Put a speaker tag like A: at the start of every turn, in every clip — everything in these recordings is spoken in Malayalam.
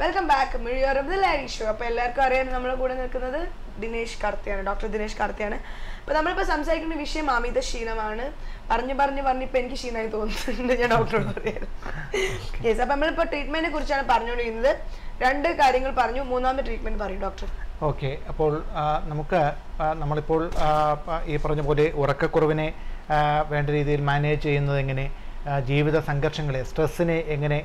A: വെൽക്കം ബാക്ക് ലാരി ഷോ അപ്പോൾ എല്ലാവർക്കും അറിയാം നമ്മുടെ കൂടെ നിൽക്കുന്നത് ദിനേശ് കാർത്തിയാണ് ഡോക്ടർ ദിനേശ് കാർത്തിയാണ്. അപ്പോൾ നമ്മളിപ്പോൾ സംസാരിക്കുന്ന വിഷയം അമിത ക്ഷീണമാണ്. പറഞ്ഞു പറഞ്ഞു പറഞ്ഞ് ഇപ്പോൾ എനിക്ക് ക്ഷീണമായി തോന്നുന്നുണ്ട് ഞാൻ ഡോക്ടറോട് പറയാം യെസ് അപ്പോൾ നമ്മളിപ്പോൾ ട്രീറ്റ്മെന്റിനെ കുറിച്ചാണ് പറഞ്ഞുകൊണ്ടിരിക്കുന്നത്. രണ്ട് കാര്യങ്ങൾ പറഞ്ഞു മൂന്നാമത്തെ ട്രീറ്റ്മെന്റ് പറയും ഡോക്ടർ
B: ഓക്കെ അപ്പോൾ നമുക്ക് നമ്മളിപ്പോൾ ഈ പറഞ്ഞ പോലെ ഉറക്കക്കുറവിനെ വേണ്ട രീതിയിൽ മാനേജ് ചെയ്യുന്നത് എങ്ങനെ? ജീവിത സംഘർഷങ്ങളെ സ്ട്രെസ്സിനെ എങ്ങനെ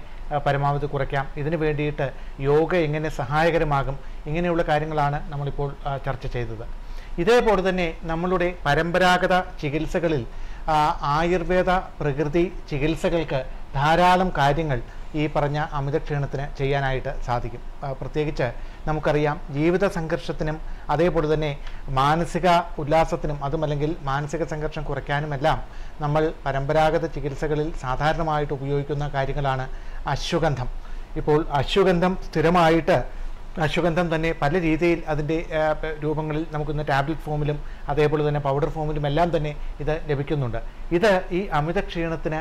B: പരമാവധി കുറയ്ക്കാം ഇതിനു വേണ്ടിയിട്ട് യോഗ എങ്ങനെ സഹായകരമാകും ഇങ്ങനെയുള്ള കാര്യങ്ങളാണ് നമ്മളിപ്പോൾ ചർച്ച ചെയ്തത്. ഇതേപോലെ തന്നെ നമ്മളുടെ പരമ്പരാഗത ചികിത്സകളിൽ ആയുർവേദ പ്രകൃതി ചികിത്സകൾക്ക് ധാരാളം കാര്യങ്ങൾ ഈ പറഞ്ഞ അമിത അമിതക്ഷീണത്തിന് ചെയ്യാനായിട്ട് സാധിക്കും. പ്രത്യേകിച്ച് നമുക്കറിയാം ജീവിത സംഘർഷത്തിനും അതേപോലെ തന്നെ മാനസിക ഉല്ലാസത്തിനും അതുമല്ലെങ്കിൽ മാനസിക സംഘർഷം കുറയ്ക്കാനുമെല്ലാം നമ്മൾ പരമ്പരാഗത ചികിത്സകളിൽ സാധാരണമായിട്ട് ഉപയോഗിക്കുന്ന കാര്യങ്ങളാണ് അശ്വഗന്ധം. ഇപ്പോൾ അശ്വഗന്ധം സ്ഥിരമായിട്ട് അശ്വഗന്ധം തന്നെ പല രീതിയിൽ അതിന്റെ രൂപങ്ങളിൽ നമുക്കിന്ന് ടാബ്ലറ്റ് ഫോമിലും അതേപോലെ തന്നെ പൗഡർ ഫോമിലും എല്ലാം തന്നെ ഇത് ലഭിക്കുന്നുണ്ട്. ഇത് ഈ അമിത ക്ഷീണത്തിന്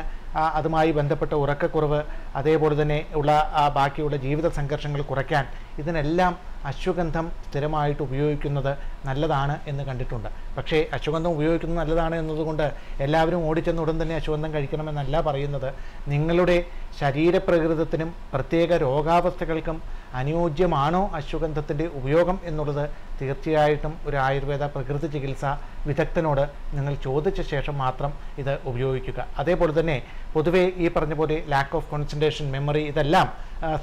B: അതുമായി ബന്ധപ്പെട്ട ഉറക്കക്കുറവ് അതേപോലെ തന്നെ ഉള്ള ബാക്കിയുള്ള ജീവിത സംഘർഷങ്ങൾ കുറയ്ക്കാൻ ഇതിനെല്ലാം അശ്വഗന്ധം സ്ഥിരമായിട്ട് ഉപയോഗിക്കുന്നത് നല്ലതാണ് എന്ന് കണ്ടിട്ടുണ്ട്. പക്ഷേ അശ്വഗന്ധം ഉപയോഗിക്കുന്നത് നല്ലതാണ് എന്നതുകൊണ്ട് എല്ലാവരും ഓടിച്ചെന്ന് ഉടൻ തന്നെ അശ്വഗന്ധം കഴിക്കണമെന്നല്ല പറയുന്നത്. നിങ്ങളുടെ ശരീരപ്രകൃതത്തിനും പ്രത്യേക രോഗാവസ്ഥകൾക്കും അനുയോജ്യമാണോ അശ്വഗന്ധത്തിന്റെ ഉപയോഗം എന്നുള്ളത് തീർച്ചയായിട്ടും ഒരു ആയുർവേദ പ്രകൃതി ചികിത്സ വിദഗ്ധനോട് നിങ്ങൾ ചോദിച്ച ശേഷം മാത്രം ഇത് ഉപയോഗിക്കുക. അതേപോലെ തന്നെ പൊതുവേ ഈ പറഞ്ഞ പോലെ ലാക്ക് ഓഫ് കോൺസെൻട്രേഷൻ മെമ്മറി ഇതെല്ലാം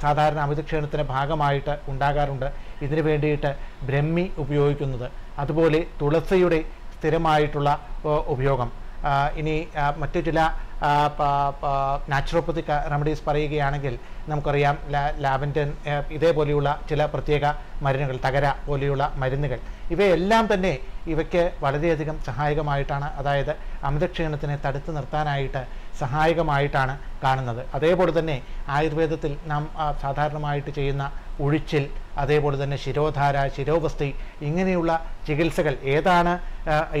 B: സാധാരണ അമിതക്ഷീണത്തിന്റെ ഭാഗമായിട്ട് ഉണ്ടാകാറുണ്ട്. ഇതിനു വേണ്ടിയിട്ട് ബ്രഹ്മി ഉപയോഗിക്കുന്നത്. അതുപോലെ തുളസിയുടെ സ്ഥിരമായിട്ടുള്ള ഉപയോഗം. ഇനി മറ്റു ചില നാച്ചുറോപ്പത്തിക് റെമഡീസ് പറയുകയാണെങ്കിൽ നമുക്കറിയാം ലാവൻഡൻ ഇതേപോലെയുള്ള ചില പ്രത്യേക മരുന്നുകൾ തകര പോലെയുള്ള മരുന്നുകൾ. ഇവയെല്ലാം തന്നെ ഇവയ്ക്ക് വളരെയധികം സഹായകമായിട്ടാണ്. അതായത് അമിതക്ഷീണത്തിനെ തടുത്തു നിർത്താനായിട്ട് സഹായകമായിട്ടാണ് കാണുന്നത്. അതേപോലെ തന്നെ ആയുർവേദത്തിൽ നാം സാധാരണമായിട്ട് ചെയ്യുന്ന ഉഴിച്ചിൽ അതേപോലെ തന്നെ ശിരോധാര ശിരോവസ്തി ഇങ്ങനെയുള്ള ചികിത്സകൾ ഏതാണ്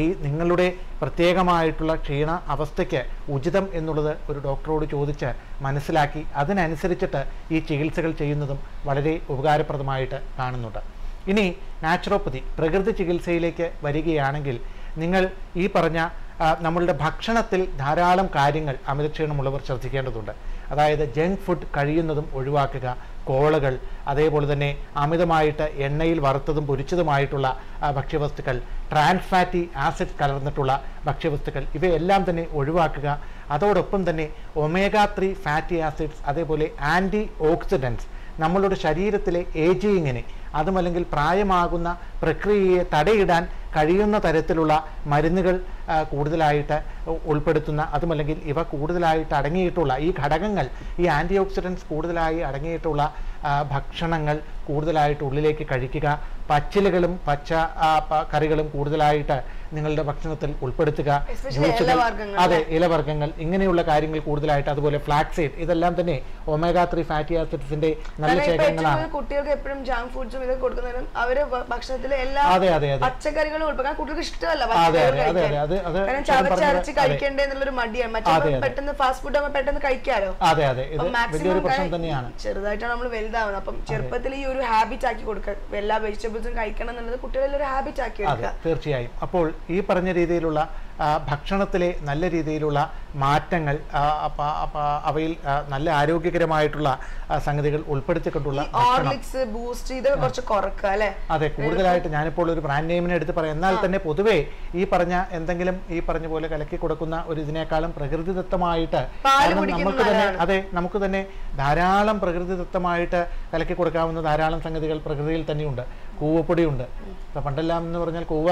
B: ഈ നിങ്ങളുടെ പ്രത്യേകമായിട്ടുള്ള ക്ഷീണ അവസ്ഥയ്ക്ക് ഉചിതം എന്നുള്ളത് ഒരു ഡോക്ടറോട് ചോദിച്ച് മനസ്സിലാക്കി അതിനനുസരിച്ചിട്ട് ഈ ചികിത്സകൾ ചെയ്യുന്നതും വളരെ ഉപകാരപ്രദമായിട്ട് കാണുന്നുണ്ട്. ഇനി നാച്ചുറോപ്പതി പ്രകൃതി ചികിത്സയിലേക്ക് വരികയാണെങ്കിൽ നിങ്ങൾ ഈ പറഞ്ഞ നമ്മളുടെ ഭക്ഷണത്തിൽ ധാരാളം കാര്യങ്ങൾ അമിതക്ഷീണമുള്ളവർ ശ്രദ്ധിക്കേണ്ടതുണ്ട്. അതായത് ജങ്ക് ഫുഡ് കഴിയുന്നതും ഒഴിവാക്കുക കോളകൾ അതേപോലെ തന്നെ അമിതമായിട്ട് എണ്ണയിൽ വറുത്തതും പൊരിച്ചതുമായിട്ടുള്ള ഭക്ഷ്യവസ്തുക്കൾ ട്രാൻസ് ഫാറ്റി ആസിഡ് കലർന്നിട്ടുള്ള ഭക്ഷ്യവസ്തുക്കൾ ഇവയെല്ലാം തന്നെ ഒഴിവാക്കുക. അതോടൊപ്പം തന്നെ ഒമേഗ ത്രീ ഫാറ്റി ആസിഡ്സ് അതേപോലെ ആന്റി ഓക്സിഡൻസ് നമ്മളുടെ ശരീരത്തിലെ ഏജിങ്ങിനെ അതുമല്ലെങ്കിൽ പ്രായമാകുന്ന പ്രക്രിയയെ തടയിടാൻ കഴിയുന്ന തരത്തിലുള്ള മരുന്നുകൾ കൂടുതലായിട്ട് ഉൾപ്പെടുത്തുന്ന അതുമല്ലെങ്കിൽ ഇവ കൂടുതലായിട്ട് അടങ്ങിയിട്ടുള്ള ഈ ഘടകങ്ങൾ ഈ ആന്റി ഓക്സിഡൻസ് കൂടുതലായി അടങ്ങിയിട്ടുള്ള ഭക്ഷണങ്ങൾ കൂടുതലായിട്ട് ഉള്ളിലേക്ക് കഴിക്കുക പച്ചിലകളും പച്ച കറികളും കൂടുതലായിട്ട് നിങ്ങളുടെ ഭക്ഷണത്തിൽ ഉൾപ്പെടുത്തുക. ജ്യൂസുകൾ- അതെ ഇലവർഗങ്ങൾ. ഇങ്ങനെയുള്ള കാര്യങ്ങൾ കൂടുതലായിട്ട് അതുപോലെ ഫ്ലാക്സീഡ് ഇതെല്ലാം തന്നെ ഒമേഗ ത്രീ ഫാറ്റി ആസിഡ്സിന്റെ നല്ല ശേഖരങ്ങളാണ്.
A: കുട്ടികൾക്ക് എപ്പോഴും ജങ്ക് ഫുഡ്സും ഇതൊക്കെ കൊടുക്കുന്നതിനും അവർ ഭക്ഷണത്തിൽ എല്ലാ
B: അതെ അതെ അതെ.
A: പച്ചക്കറികളും ഉൾപ്പെടും കുട്ടികൾക്ക് ഇഷ്ടമല്ല
B: അതെ അതെ അതെ അത്.
A: ചവച്ചരച്ച്. കഴിക്കേണ്ടേ എന്നുള്ളൊരു മടിയാണ്. മറ്റേ പെട്ടെന്ന് ഫാസ്റ്റ് ഫുഡ് ആകുമ്പോൾ പെട്ടെന്ന് കഴിക്കാലോ?
B: അതെ അതെ. ഇത് വലിയൊരു പ്രശ്നം തന്നെയാണ്.
A: ചെറുതായിട്ടാണ് നമ്മൾ വലുതാവുന്നത്. അപ്പം ചെറുപ്പത്തിൽ ഈ ഒരു ഹാബിറ്റ് ആക്കി കൊടുക്കുക എല്ലാ വെജിറ്റബിൾസും കഴിക്കണം എന്നുള്ളത് കുട്ടികളിൽ ഒരു ഹാബിറ്റ് ആക്കി
B: അതെ തീർച്ചയായും. അപ്പോൾ ഈ പറഞ്ഞ രീതിയിലുള്ള ഭക്ഷണത്തിലെ നല്ല രീതിയിലുള്ള മാറ്റങ്ങൾ അവയിൽ നല്ല ആരോഗ്യകരമായിട്ടുള്ള സംഗതികൾ ഉൾപ്പെടുത്തിക്കൊണ്ടുള്ള
A: ബൂസ്റ്റ് കുറച്ച് കുറക്കുക അല്ലെ?
B: അതെ കൂടുതലായിട്ട് ഞാനിപ്പോൾ ഒരു ബ്രാൻഡ് നെയിമിനെ എടുത്ത് പറയാം. എന്നാൽ തന്നെ പൊതുവേ ഈ പറഞ്ഞ എന്തെങ്കിലും ഈ പറഞ്ഞ പോലെ കലക്കി കൊടുക്കുന്ന ഒരു ഇതിനേക്കാളും പ്രകൃതിദത്തമായിട്ട് നമുക്ക് തന്നെ അതെ നമുക്ക് തന്നെ ധാരാളം പ്രകൃതിദത്തമായിട്ട് കലക്കി കൊടുക്കാവുന്ന ധാരാളം സംഗതികൾ പ്രകൃതിയിൽ തന്നെയുണ്ട്. കൂവപ്പൊടിയുണ്ട്. അപ്പം പണ്ടെല്ലാം എന്ന് പറഞ്ഞാൽ കൂവ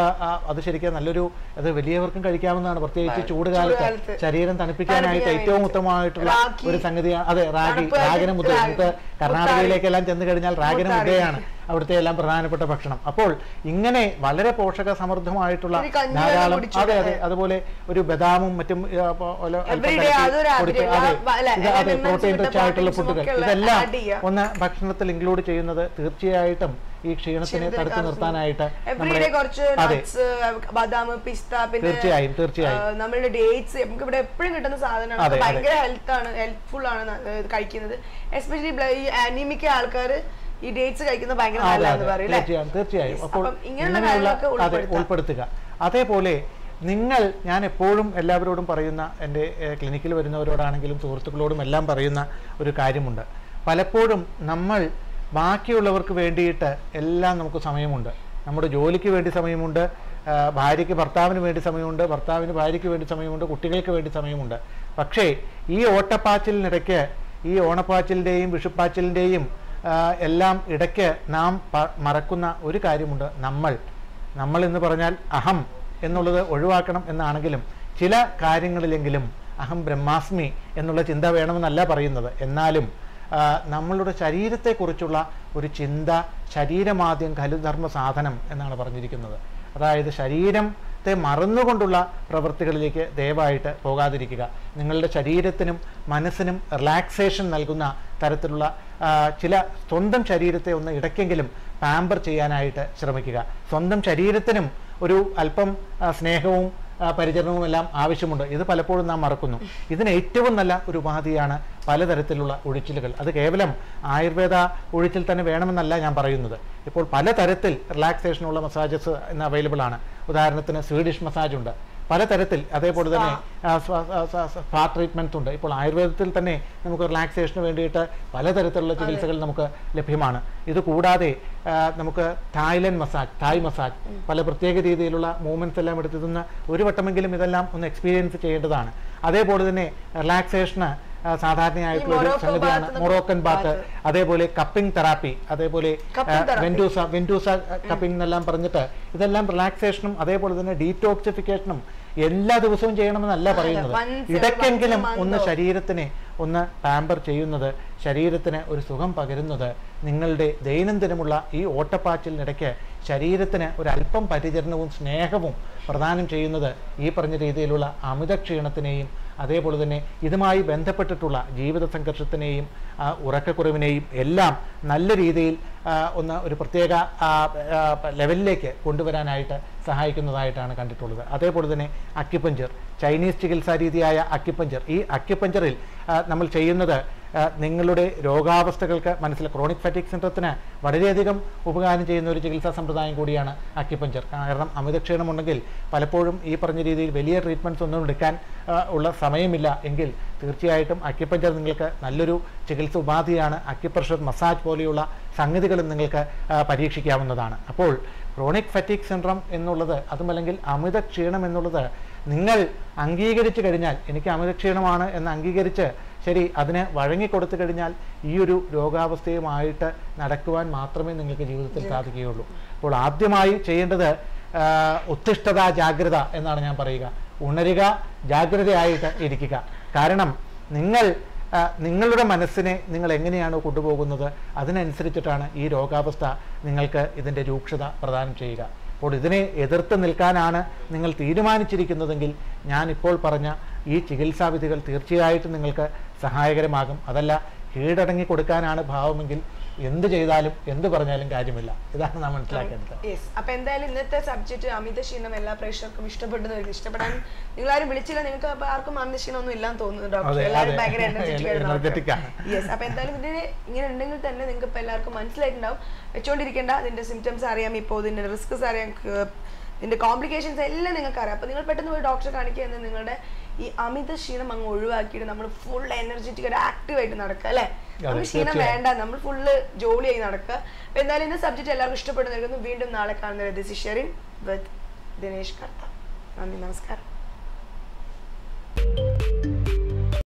B: അത് ശരിക്കും നല്ലൊരു അത് വലിയവർക്കും കഴിക്കാവുന്നതാണ്. പ്രത്യേകിച്ച് ചൂട് കാലത്ത്. ശരീരം തണുപ്പിക്കാനായിട്ട് ഏറ്റവും ഉത്തമമായിട്ടുള്ള ഒരു സംഗതിയാണ് അതെ റാഗി റാഗിന് മുദ്ര. കർണാടകയിലേക്കെല്ലാം ചെന്ന് കഴിഞ്ഞാൽ റാഗിന്. മുദ്രയാണ്. അവിടുത്തെ എല്ലാം പ്രധാനപ്പെട്ട ഭക്ഷണം. അപ്പോൾ ഇങ്ങനെ വളരെ പോഷക സമൃദ്ധമായിട്ടുള്ള ധാരാളം അതെ അതെ അതുപോലെ ഒരു ബദാമും മറ്റും
A: അത്
B: പ്രോട്ടീൻ റിച്ച് ആയിട്ടുള്ള ഫുഡുകൾ. ഇതെല്ലാം ഒന്ന് ഭക്ഷണത്തിൽ ഇൻക്ലൂഡ് ചെയ്യുന്നത് തീർച്ചയായിട്ടും ഈ ക്ഷീണത്തിനെ തടുത്തു നിർത്താനായിട്ട്
A: ബദാം പിസ്ത പിന്നെ
B: തീർച്ചയായും തീർച്ചയായും.
A: നമ്മളുടെ ഡേറ്റ്സ്. നമുക്ക് ഇവിടെ എപ്പോഴും കിട്ടുന്ന സാധനമാണ്. ഭയങ്കര ഹെൽത്ത് ആണ് ഹെൽപ്ഫുൾ ആണ് കഴിക്കുന്നത്. എസ്പെഷ്യലി ഈ അനീമിക്ക ആൾക്കാർ ഈ ഡേറ്റ്സ് കഴിക്കുന്നത് ഭയങ്കര നല്ലതെന്ന് പറയും
B: തീർച്ചയായും തീർച്ചയായും. അപ്പോൾ
A: അപ്പം ഇങ്ങനെയുള്ള
B: അതെ ഉൾപ്പെടുത്തുക. അതേപോലെ നിങ്ങൾ ഞാൻ എപ്പോഴും എല്ലാവരോടും പറയുന്ന എന്റെ ക്ലിനിക്കിൽ വരുന്നവരോടാണെങ്കിലും സുഹൃത്തുക്കളോടും എല്ലാം പറയുന്ന ഒരു കാര്യമുണ്ട്. പലപ്പോഴും നമ്മൾ ബാക്കിയുള്ളവർക്ക് വേണ്ടിയിട്ട് എല്ലാം നമുക്ക് സമയമുണ്ട്. നമ്മുടെ ജോലിക്ക് വേണ്ടി സമയമുണ്ട് ഭാര്യയ്ക്ക് ഭർത്താവിന് വേണ്ടി സമയമുണ്ട് ഭർത്താവിന് ഭാര്യയ്ക്ക് വേണ്ടി സമയമുണ്ട് കുട്ടികൾക്ക് വേണ്ടി സമയമുണ്ട്. പക്ഷേ ഈ ഓട്ടപ്പാച്ചിലിനിടയ്ക്ക് ഈ ഓണപ്പാച്ചിലിന്റെയും വിഷുപ്പാച്ചിലിന്റെയും എല്ലാം ഇടയ്ക്ക് നാം മറക്കുന്ന ഒരു കാര്യമുണ്ട്. നമ്മൾ നമ്മൾ എന്ന് പറഞ്ഞാൽ അഹം എന്നുള്ളത് ഒഴിവാക്കണം എന്നാണെങ്കിലും ചില കാര്യങ്ങളിലെങ്കിലും അഹം ബ്രഹ്മാസ്മി എന്നുള്ള ചിന്ത വേണമെന്നല്ല പറയുന്നത്. എന്നാലും നമ്മളുടെ ശരീരത്തെക്കുറിച്ചുള്ള ഒരു ചിന്ത ശരീരമാദ്യം ഖലുധർമ്മ സാധനം എന്നാണ് പറഞ്ഞിരിക്കുന്നത്. അതായത് ശരീരത്തെ മറന്നുകൊണ്ടുള്ള പ്രവൃത്തികളിലേക്ക് ദയവായിട്ട് പോകാതിരിക്കുക. നിങ്ങളുടെ ശരീരത്തിനും മനസ്സിനും റിലാക്സേഷൻ നൽകുന്ന തരത്തിലുള്ള ചില സ്വന്തം ശരീരത്തെ ഒന്ന് ഇടയ്ക്കെങ്കിലും പാമ്പർ ചെയ്യാനായിട്ട് ശ്രമിക്കുക. സ്വന്തം ശരീരത്തിനും ഒരു അല്പം സ്നേഹവും പരിചരണവും എല്ലാം ആവശ്യമുണ്ട്. ഇത് പലപ്പോഴും നാം മറക്കുന്നു. ഇതിന് ഏറ്റവും നല്ല ഒരു ഉപാധിയാണ് പലതരത്തിലുള്ള ഒഴിച്ചിലുകൾ. അത് കേവലം ആയുർവേദ ഒഴിച്ചിൽ തന്നെ വേണമെന്നല്ല ഞാൻ പറയുന്നത്. ഇപ്പോൾ പലതരത്തിൽ റിലാക്സേഷനുള്ള മസാജസ് ഇന്ന് അവൈലബിൾ ആണ്. ഉദാഹരണത്തിന് സ്വീഡിഷ് മസാജ് ഉണ്ട് പലതരത്തിൽ അതേപോലെ തന്നെ സ്പാ ട്രീറ്റ്മെന്റ്സ് ഉണ്ട്. ഇപ്പോൾ ആയുർവേദത്തിൽ തന്നെ നമുക്ക് റിലാക്സേഷന് വേണ്ടിയിട്ട് പലതരത്തിലുള്ള ചികിത്സകൾ നമുക്ക് ലഭ്യമാണ്. ഇത് കൂടാതെ നമുക്ക് തായ്ലൻഡ് മസാജ് തായ് മസാജ് പല പ്രത്യേക രീതിയിലുള്ള മൂവ്മെന്റ്സ് എല്ലാം എടുത്തുനിന്ന് ഒരു വട്ടമെങ്കിലും ഇതെല്ലാം ഒന്ന് എക്സ്പീരിയൻസ് ചെയ്യേണ്ടതാണ്. അതേപോലെ തന്നെ റിലാക്സേഷന് സാധാരണയായിട്ടുള്ള ഒരു സംഗതിയാണ്. മൊറോക്കൻ ബാത്ത് അതേപോലെ കപ്പിംഗ് തെറാപ്പി അതേപോലെ. വെൻഡൂസ വെൻഡൂസ കപ്പിംഗ് എന്നെല്ലാം പറഞ്ഞിട്ട് ഇതെല്ലാം റിലാക്സേഷനും അതേപോലെ തന്നെ ഡീറ്റോക്സിഫിക്കേഷനും എല്ലാ ദിവസവും ചെയ്യണമെന്നല്ല പറയുന്നത്. ഇടയ്ക്കെങ്കിലും ഒന്ന്
A: ശരീരത്തിന്
B: ശരീരത്തിനെ ഒന്ന് പാമ്പർ ചെയ്യുന്നത് ശരീരത്തിന് ഒരു സുഖം പകരുന്നത് നിങ്ങളുടെ ദൈനംദിനമുള്ള ഈ ഓട്ടപ്പാച്ചിലിനിടയ്ക്ക് ശരീരത്തിന് ഒരു അല്പം പരിചരണവും സ്നേഹവും പ്രദാനം ചെയ്യുന്നത് ഈ പറഞ്ഞ രീതിയിലുള്ള അമിത ക്ഷീണത്തിനെയും അതേപോലെ തന്നെ ഇതുമായി ബന്ധപ്പെട്ടിട്ടുള്ള ജീവിത സംഘർഷത്തിനെയും ഉറക്കക്കുറവിനെയും എല്ലാം നല്ല രീതിയിൽ ഒന്ന് ഒരു പ്രത്യേക ലെവലിലേക്ക് കൊണ്ടുവരാനായിട്ട് സഹായിക്കുന്നതായിട്ടാണ് കണ്ടിട്ടുള്ളത്. അതേപോലെ തന്നെ അക്യുപഞ്ചർ ചൈനീസ് ചികിത്സാ രീതിയായ അക്യുപഞ്ചർ ഈ അക്യുപഞ്ചറിൽ നമ്മൾ ചെയ്യുന്നത് നിങ്ങളുടെ രോഗാവസ്ഥകൾക്ക് മനസ്സിൽ ക്രോണിക് ഫാറ്റിക് സിൻഡ്രത്തിന് വളരെയധികം ഉപകാരം ചെയ്യുന്ന ഒരു ചികിത്സാ സമ്പ്രദായം കൂടിയാണ് അക്യുപഞ്ചർ കാരണം അമിതക്ഷീണം ഉണ്ടെങ്കിൽ പലപ്പോഴും ഈ പറഞ്ഞ രീതിയിൽ വലിയ ട്രീറ്റ്മെന്റ്സ് ഒന്നും എടുക്കാൻ ഉള്ള സമയമില്ല. എങ്കിൽ തീർച്ചയായിട്ടും അക്യുപഞ്ചർ നിങ്ങൾക്ക് നല്ലൊരു ചികിത്സ ഉപാധിയാണ്. അക്യുപ്രഷർ മസാജ് പോലെയുള്ള സംഗതികളും നിങ്ങൾക്ക് പരീക്ഷിക്കാവുന്നതാണ്. അപ്പോൾ ക്രോണിക് ഫറ്റീക് സിൻഡ്രം എന്നുള്ളത് അതുമല്ലെങ്കിൽ അമിത ക്ഷീണം എന്നുള്ളത് നിങ്ങൾ അംഗീകരിച്ചു കഴിഞ്ഞാൽ എനിക്ക് അമിത ക്ഷീണമാണ് എന്ന് അംഗീകരിച്ച് ശരി അതിന് വഴങ്ങിക്കൊടുത്തു കഴിഞ്ഞാൽ ഈ ഒരു രോഗാവസ്ഥയുമായിട്ട് നടക്കുവാൻ മാത്രമേ നിങ്ങൾക്ക് ജീവിതത്തിൽ സാധിക്കുകയുള്ളൂ. അപ്പോൾ ആദ്യമായി ചെയ്യേണ്ടത് ഉത്തിഷ്ഠത ജാഗ്രത എന്നാണ് ഞാൻ പറയുക. ഉണരുക ജാഗ്രതയായിട്ട് ഇരിക്കുക. കാരണം നിങ്ങൾ നിങ്ങളുടെ മനസ്സിനെ നിങ്ങൾ എങ്ങനെയാണ് കൊണ്ടുപോകുന്നത് അതിനനുസരിച്ചിട്ടാണ് ഈ രോഗാവസ്ഥ നിങ്ങൾക്ക് ഇതിന്റെ രൂക്ഷത പ്രദാനം ചെയ്യുക. അപ്പോൾ ഇതിനെ എതിർത്ത് നിൽക്കാനാണ് നിങ്ങൾ തീരുമാനിച്ചിരിക്കുന്നതെങ്കിൽ ഞാൻ ഇപ്പോൾ പറഞ്ഞ ഈ ചികിത്സാവിധികൾ തീർച്ചയായിട്ടും നിങ്ങൾക്ക് സഹായകരമാകും. അതല്ല കീഴടങ്ങി കൊടുക്കാനാണ് ഭാവമെങ്കിൽ എന്ത് ചെയ്താലും എന്ത് പറഞ്ഞാലും കാര്യമില്ല. ഇതാണ് നാം മനസ്സിലാക്കേണ്ടത്.
A: യെസ് അപ്പൊ എന്തായാലും ഇന്നത്തെ സബ്ജക്ട് അമിത ക്ഷീണം എല്ലാ പ്രേക്ഷകർക്കും ഇഷ്ടപ്പെടുന്ന ഇഷ്ടപ്പെടാൻ നിങ്ങൾ ആരും വിളിച്ചില്ല. നിങ്ങൾക്ക് അപ്പൊ ആർക്കും അമിത ക്ഷീണം ഒന്നും ഇല്ലാന്ന് തോന്നുന്നു ഡോക്ടർ
B: അതെ,
A: എല്ലാവരും
B: അതെ.
A: ഭയങ്കര എനർജറ്റിക്
B: ആണ്.
A: യെസ് അപ്പൊ എന്തായാലും ഇതിന് ഇങ്ങനെ ഉണ്ടെങ്കിൽ തന്നെ നിങ്ങൾക്ക് ഇപ്പൊ എല്ലാവർക്കും മനസ്സിലായിട്ടുണ്ടാവും. വെച്ചോണ്ടിരിക്കേണ്ട. അതിന്റെ സിംറ്റംസ് അറിയാം. ഇപ്പോ ഇതിന്റെ റിസ്ക്സ് അറിയാം. ഇതിന്റെ കോംപ്ലിക്കേഷൻസ് എല്ലാം നിങ്ങൾക്ക് അറിയാം അപ്പൊ നിങ്ങൾ പെട്ടെന്ന് പോയി ഡോക്ടറെ കാണിക്കുക എന്ന് നിങ്ങളുടെ ഈ അമിത ക്ഷീണം അങ്ങ് ഒഴിവാക്കിയിട്ട് നമ്മൾ ഫുൾ എനർജറ്റിക് ആയിട്ട് ആക്റ്റീവ് ആയിട്ട് നടക്കുക അല്ലേ? നമുക്ക് ക്ഷീണം വേണ്ട നമ്മൾ ഫുള്ള് ആയി നടക്കുക. അപ്പൊ എന്തായാലും ഇന്ന് സബ്ജക്റ്റ് എല്ലാവർക്കും ഇഷ്ടപ്പെടുന്നു വീണ്ടും നാളെ കാണുന്ന ഷെറിൻ വിത്ത് ദിനേഷ് കർത്ത നന്ദി നമസ്കാരം.